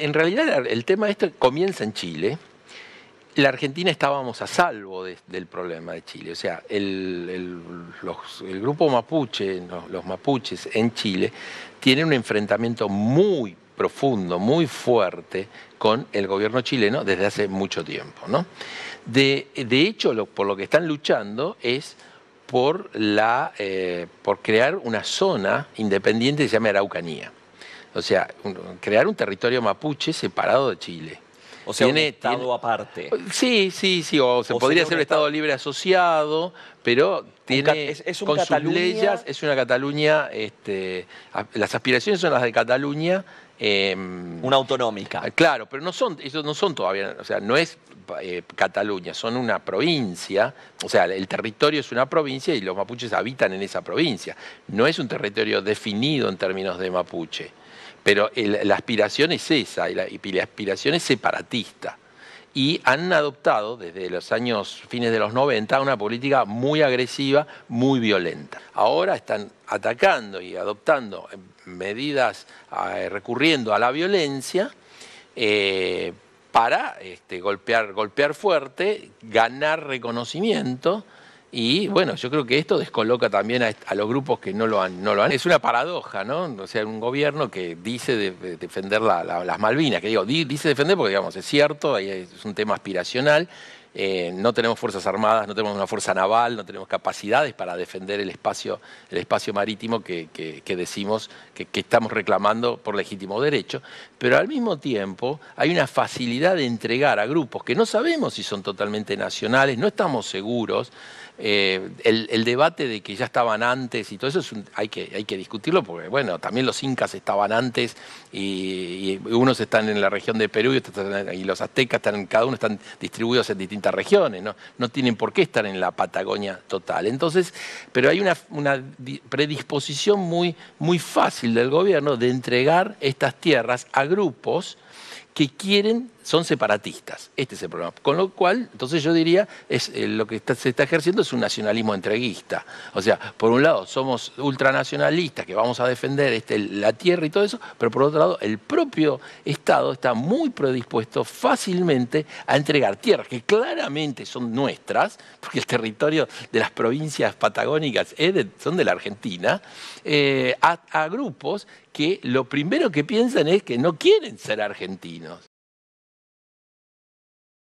En realidad el tema este comienza en Chile. La Argentina estábamos a salvo del problema de Chile. O sea, el, grupo mapuche, los, mapuches en Chile, tienen un enfrentamiento muy profundo, muy fuerte con el gobierno chileno desde hace mucho tiempo. ¿no? De, hecho, por lo que están luchando es por, la, eh, por crear una zona independiente que se llama Araucanía. O sea, crear un territorio mapuche separado de Chile. O sea, un Estado aparte. Sí, sí, sí, o se podría ser un Estado libre asociado, pero tiene es, con sus leyes, es una Cataluña, este, las aspiraciones son las de Cataluña. Em, una autonómica. Claro, pero no son, ellos no son todavía, o sea, no es eh, Cataluña, son una provincia, o sea, el territorio es una provincia y los mapuches habitan en esa provincia. No es un territorio definido en términos de mapuche. Pero la aspiración es esa, y la, aspiración es separatista. Y han adoptado desde los años fines de los 90 una política muy agresiva, muy violenta. Ahora están atacando y adoptando medidas eh, recurriendo a la violencia eh, para este, golpear, golpear fuerte, ganar reconocimiento y bueno, yo creo que esto descoloca también a, los grupos que no lo, han, no lo han. Es una paradoja, ¿no? O sea, un gobierno que dice defender las Malvinas, que digo, dice defender porque, digamos, es cierto, es un tema aspiracional, eh, no tenemos fuerzas armadas, no tenemos una fuerza naval, no tenemos capacidades para defender el espacio, el espacio marítimo que, decimos que, estamos reclamando por legítimo derecho, pero al mismo tiempo hay una facilidad de entregar a grupos que no sabemos si son totalmente nacionales, no estamos seguros. Eh, el, debate de que ya estaban antes y todo eso hay, que, hay que discutirlo porque, bueno, también los incas estaban antes y, unos están en la región de Perú y, los aztecas están, cada uno están distribuidos en distintas regiones, ¿no? no tienen por qué estar en la Patagonia total. Entonces, pero hay una, una predisposición muy, muy fácil del gobierno de entregar estas tierras a grupos que quieren, son separatistas. Este es el problema. Con lo cual, entonces yo diría, es, eh, lo que se está ejerciendo es un nacionalismo entreguista. O sea, por un lado somos ultranacionalistas que vamos a defender este, la tierra y todo eso, pero por otro lado el propio Estado está muy predispuesto fácilmente a entregar tierras que claramente son nuestras, porque el territorio de las provincias patagónicas son de la Argentina, eh, a grupos que lo primero que piensan es que no quieren ser argentinos.